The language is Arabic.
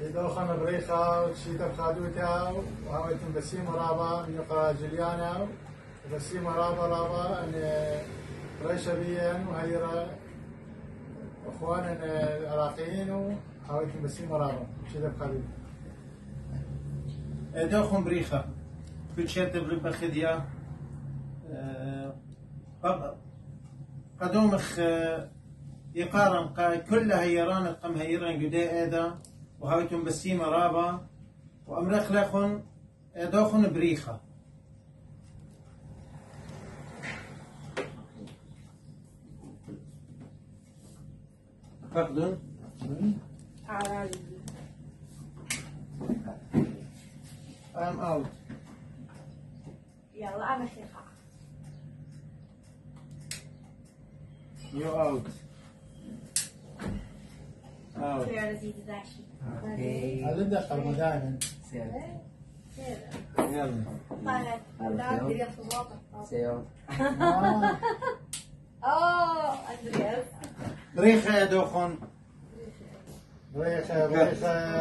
يدوخن بريخة وشيتا بخادوتا وهاويتم بسيم رابا من يقرا جليانا وبسيم رابا رابا أن ريشة بيان وهيرا اخوان العراقيين وهاويتم بسيم رابا شيتا بخادوتا دوخم بريخة بتشد بخديا قدومخ يقارن كل هيران قم هيران قدي ايدا وهاوتم بسيمة رابا وامرخ لخن دوخن بريخة فقدن I'm out. يلا أنا خيخة You out. خير لذيذ داشي أوكي هذا دخل مدانا سير يلا. طيب صوتك سير اوه اندرياس بريخة يا دوخن بريخة بريخة